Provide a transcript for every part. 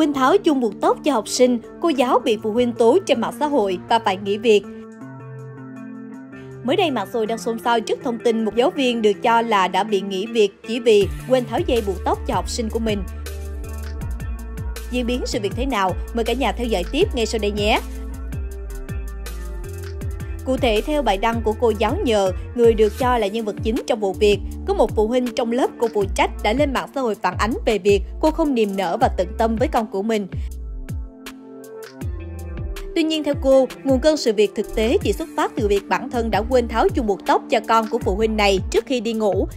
Quỳnh Tháo chung buộc tóc cho học sinh, cô giáo bị phụ huynh tố trên mạng xã hội và phải nghỉ việc. Mới đây mạng xã hội đang xôn xao trước thông tin một giáo viên được cho là đã bị nghỉ việc chỉ vì quên tháo dây buộc tóc cho học sinh của mình. Diễn biến sự việc thế nào? Mời cả nhà theo dõi tiếp ngay sau đây nhé! Cụ thể, theo bài đăng của cô giáo nhờ, người được cho là nhân vật chính trong vụ việc, có một phụ huynh trong lớp cô phụ trách đã lên mạng xã hội phản ánh về việc cô không niềm nở và tận tâm với con của mình. Tuy nhiên theo cô, nguồn cơn sự việc thực tế chỉ xuất phát từ việc bản thân đã quên tháo chung buộc tóc cho con của phụ huynh này trước khi đi ngủ.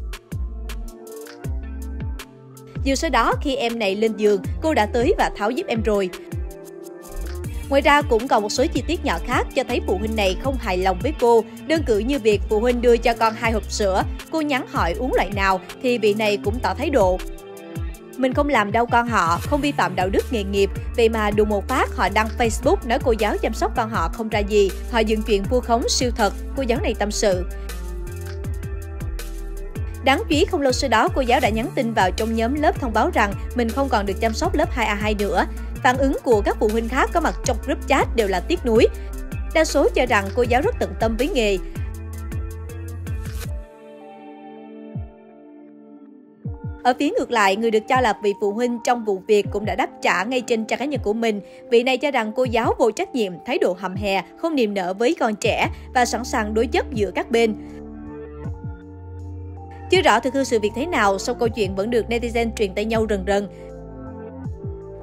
Dù sau đó khi em này lên giường, cô đã tới và tháo giúp em rồi. Ngoài ra cũng còn một số chi tiết nhỏ khác cho thấy phụ huynh này không hài lòng với cô. Đơn cử như việc phụ huynh đưa cho con hai hộp sữa, cô nhắn hỏi uống loại nào thì vị này cũng tỏ thái độ. Mình không làm đau con họ, không vi phạm đạo đức nghề nghiệp, vậy mà đùng một phát họ đăng Facebook nói cô giáo chăm sóc con họ không ra gì, họ dựng chuyện vu khống siêu thật, cô giáo này tâm sự. Đáng chú ý không lâu sau đó, cô giáo đã nhắn tin vào trong nhóm lớp thông báo rằng mình không còn được chăm sóc lớp 2A2 nữa. Phản ứng của các phụ huynh khác có mặt trong group chat đều là tiếc nuối. Đa số cho rằng cô giáo rất tận tâm với nghề. Ở phía ngược lại, người được cho là vị phụ huynh trong vụ việc cũng đã đáp trả ngay trên trang cá nhân của mình. Vị này cho rằng cô giáo vô trách nhiệm, thái độ hầm hè, không niềm nở với con trẻ và sẵn sàng đối chất giữa các bên. Chưa rõ thực hư sự việc thế nào, sau câu chuyện vẫn được netizen truyền tay nhau rần rần.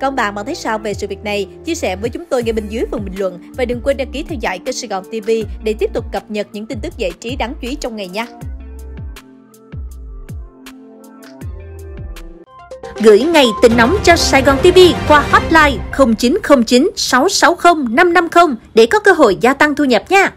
Còn bạn bạn thấy sao về sự việc này? Chia sẻ với chúng tôi ngay bên dưới phần bình luận và đừng quên đăng ký theo dõi kênh Sài Gòn TV để tiếp tục cập nhật những tin tức giải trí đáng chú ý trong ngày nha. Gửi ngày tin nóng cho Sài Gòn TV qua hotline 0909 660 550 để có cơ hội gia tăng thu nhập nha.